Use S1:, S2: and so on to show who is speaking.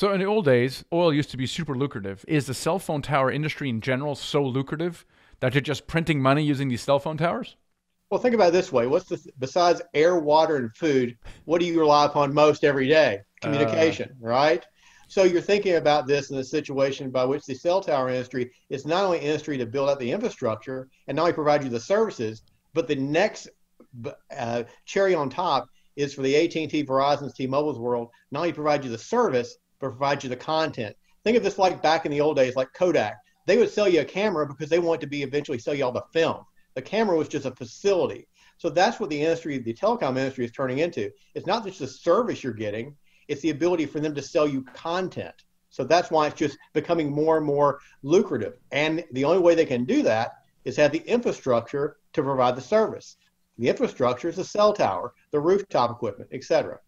S1: So in the old days, oil used to be super lucrative. Is the cell phone tower industry in general so lucrative that you're just printing money using these cell phone towers?
S2: Well, think about it this way: What's the besides air, water, and food? What do you rely upon most every day? Communication, uh, right? So you're thinking about this in the situation by which the cell tower industry is not only industry to build out the infrastructure and not only provide you the services, but the next uh, cherry on top is for the AT&T, Verizon's, T-Mobile's world, not only provide you the service, provide you the content. Think of this like back in the old days, like Kodak. They would sell you a camera because they wanted to be eventually sell you all the film. The camera was just a facility. So that's what the industry, the telecom industry is turning into. It's not just the service you're getting, it's the ability for them to sell you content. So that's why it's just becoming more and more lucrative. And the only way they can do that is have the infrastructure to provide the service. The infrastructure is the cell tower, the rooftop equipment, etc.